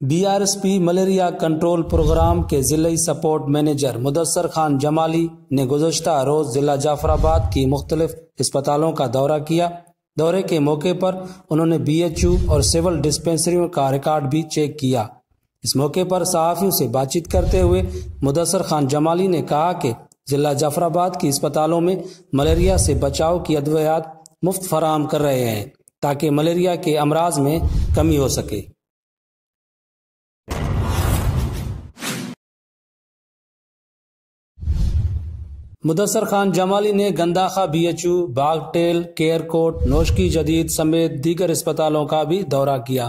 डीआरएसपी malaria control programme के ज़िले support manager Mudassar Khan Jamali ने गुजशत रोज जिला जाफराबाद की मुख्तलिफ़ अस्पतालों का दौरा किया। दौरे के मौके पर उन्होंने बीएचयू और सिविल डिस्पेंसरियों का रिकॉर्ड भी चेक किया। इस मौके पर सहाफ़ियों से बातचीत करते हुए मुदसर खान जमाली ने कहा कि जिला जाफराबाद की अस्पतालों में मलेरिया से बचाव की अद्वियात मुफ़्त फराम कर रहे हैं ताकि मलेरिया के अमराज में कमी हो सके। मुदसर खान जमाली ने गंदाखा बी एच यू बागटेल केयरकोट नोशकी जदीद समेत दीगर अस्पतालों का भी दौरा किया।